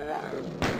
Um.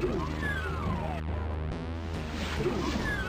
Thank you.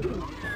Come on.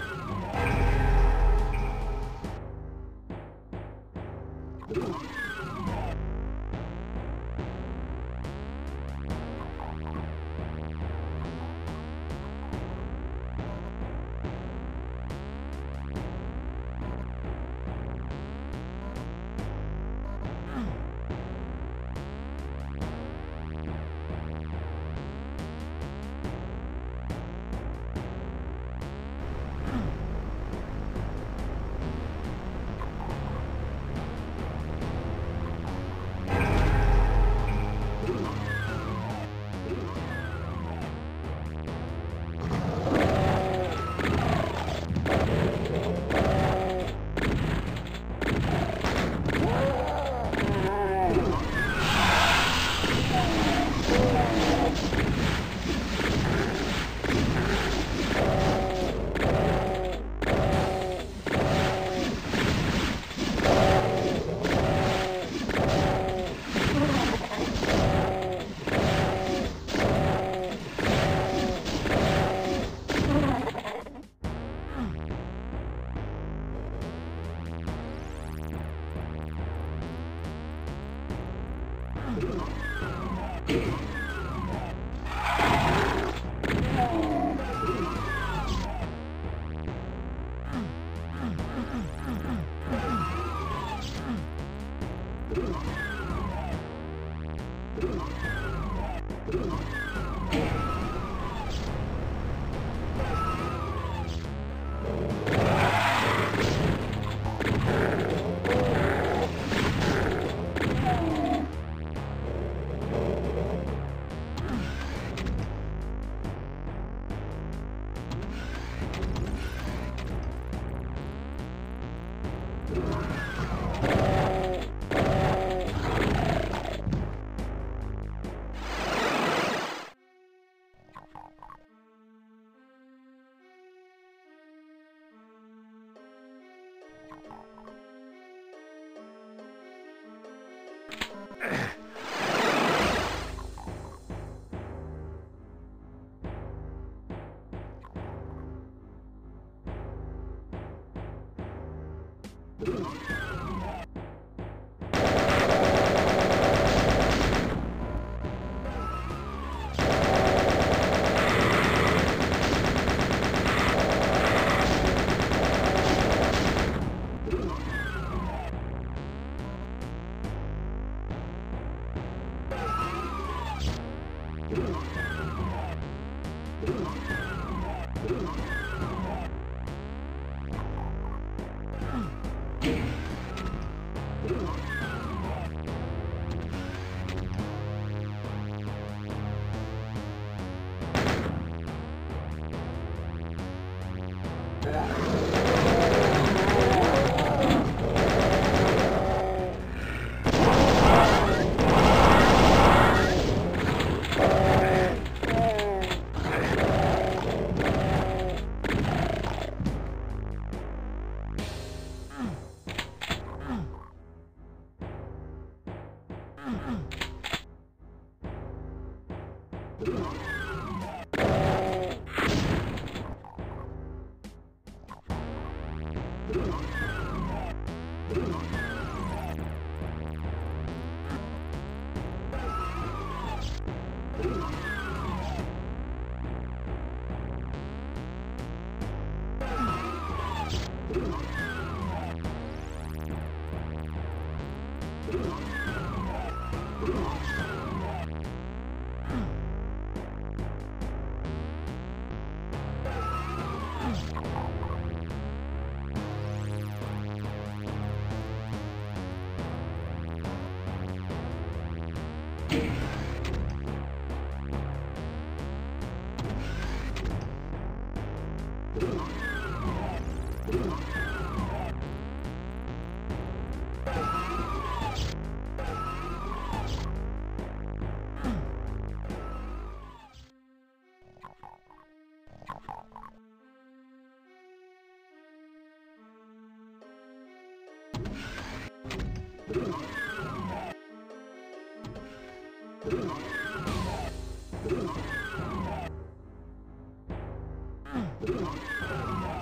Yeah.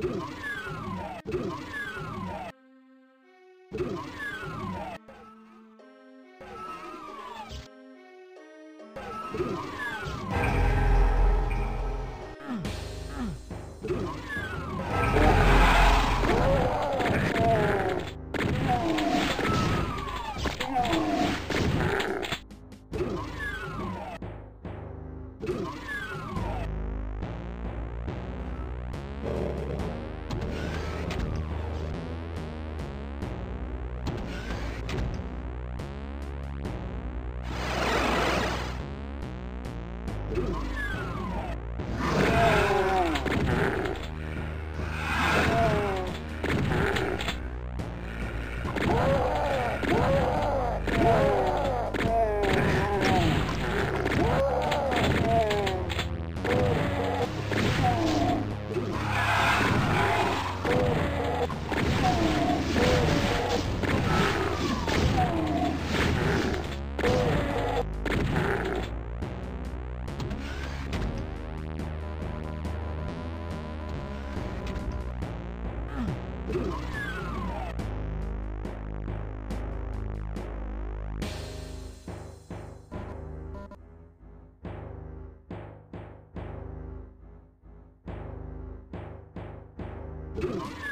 Oh. Oh,